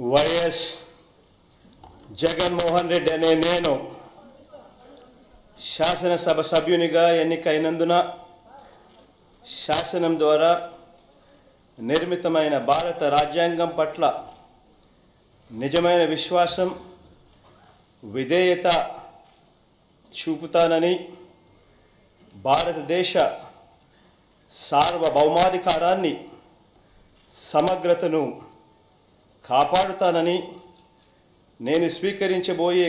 YS Jaganmohan Reddy అనే నేను శాసనసభ సభ్యునిగా ఎన్నికైనందున శాసనం ద్వారా నిర్మితమైన భారత రాజ్యాంగం పట్ల నిజమైన విశ్వాసం విధేయత చూపుతానని భారతదేశ సార్వభౌమాధికారాన్ని సమగ్రతను కాపాడుతానని నేను స్వీకరించబోయే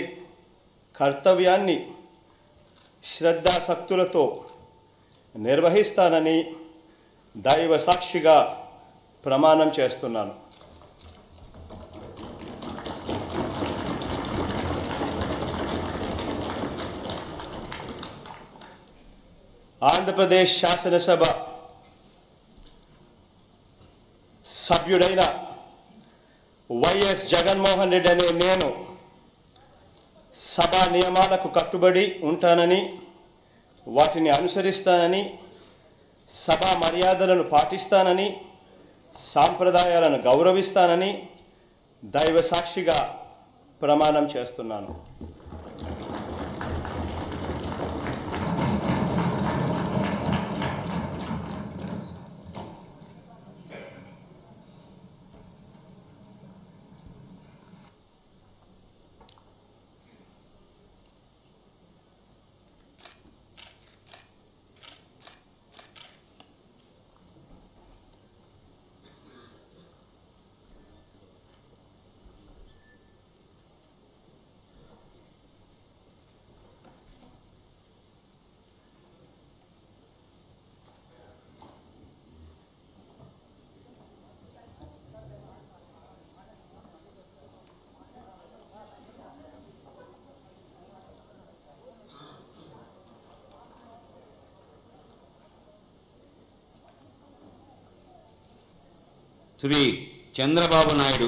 కర్తవ్యాన్ని శ్రద్ధాశక్తులతో నిర్వహిస్తానని దైవ సాక్షిగా ప్రమాణం చేస్తున్నాను. ఆంధ్రప్రదేశ్ శాసనసభ సభ్యుడైన వైఎస్ జగన్మోహన్ రెడ్డి అనే నేను సభా నియమాలకు కట్టుబడి ఉంటానని వాటిని అనుసరిస్తానని సభా మర్యాదలను పాటిస్తానని సాంప్రదాయాలను గౌరవిస్తానని దైవ సాక్షిగా ప్రమాణం చేస్తున్నాను. శ్రీ చంద్రబాబు నాయుడు